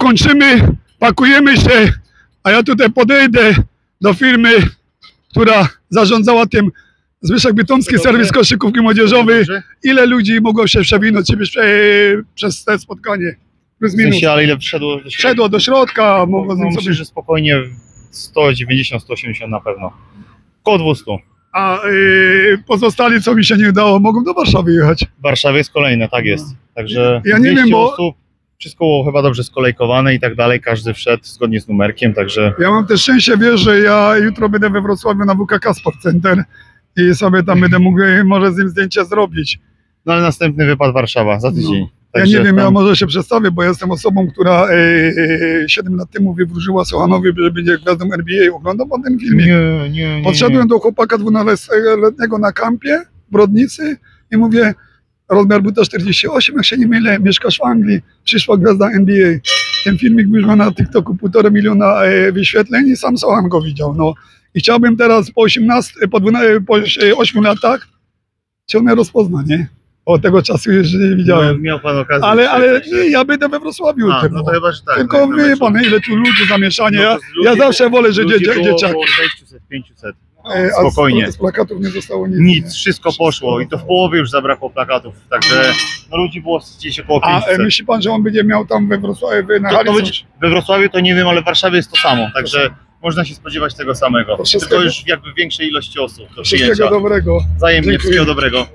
Kończymy, pakujemy się, a ja tutaj podejdę do firmy, która zarządzała tym Zbyszek Bytomski, serwis koszykówki młodzieżowej. Ile ludzi mogło się przewinąć prze, przez te spotkanie? Plus W minus. sensie, ale ile wszedło? do Wszedło do środka, mogło No, myślę, że spokojnie 190, 180 na pewno. Koło 200. A y, pozostali, co mi się nie udało, mogą do Warszawy jechać. W Warszawie jest kolejne, tak jest. Także Ja nie 200 wiem, bo- osób, wszystko było chyba dobrze skolejkowane i tak dalej, każdy wszedł zgodnie z numerkiem, także Ja mam też szczęście, wiesz, że ja jutro będę we Wrocławiu na WKK Sport Center i sobie tam będę mógł e, może z nim zdjęcie zrobić. no ale następny wypad Warszawa za tydzień. Ja Także nie wiem, ja tam- może się przedstawię, bo ja jestem osobą, która e, e, 7 lat temu wywróżyła Sochanowi, że będzie gwiazdą NBA. Oglądam pan ten filmik. Nie, nie, nie. Podszedłem do chłopaka 12-letniego na kampie w Brodnicy i mówię, rozmiar buta 48, jak się nie mylę, mieszkasz w Anglii, przyszła gwiazda NBA. Ten filmik już ma na TikToku półtora miliona e, wyświetleń i sam Sochan go widział. No. I chciałbym teraz po 18, po, 12, po 8 latach, czy on mnie rozpozna, nie? Od tego czasu już nie widziałem. Miał, miał pan okazję. Ale, ale nie, ja będę we Wrocławiu. A, no to chyba, że tak. Tylko na wie pan, ile tu ludzi zamieszanie. No Ja, ludzi ja zawsze wolę, że dzie, było dzieciaki. około 600, 500. E, a spokojnie. Z, plakatów nie zostało nic. Nic, wszystko poszło i to w połowie już zabrakło plakatów, także no ludzi było gdzieś około A 500. e, myśli pan, że on będzie miał tam we Wrocławiu na To, to być, we Wrocławiu to nie wiem, ale w Warszawie jest to samo, także można się spodziewać tego samego. Tylko już jakby większej ilości osób do Wszystkiego dobrego. Wzajemnie wszystkiego dobrego.